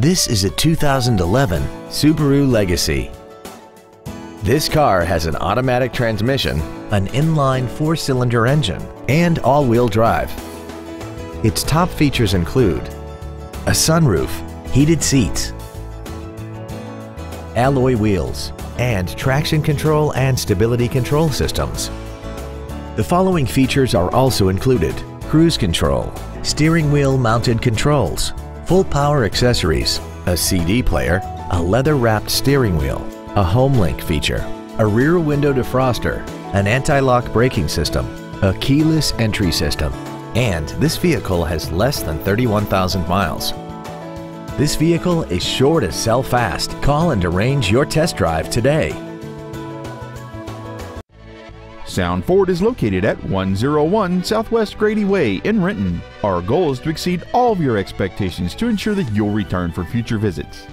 This is a 2011 Subaru Legacy. This car has an automatic transmission, an inline four-cylinder engine, and all-wheel drive. Its top features include a sunroof, heated seats, alloy wheels, and traction control and stability control systems. The following features are also included cruise control, steering wheel mounted controls, full power accessories, a CD player, a leather wrapped steering wheel, a HomeLink feature, a rear window defroster, an anti-lock braking system, a keyless entry system, and this vehicle has less than 31,000 miles. This vehicle is sure to sell fast. Call and arrange your test drive today. Sound Ford is located at 101 Southwest Grady Way in Renton. Our goal is to exceed all of your expectations to ensure that you'll return for future visits.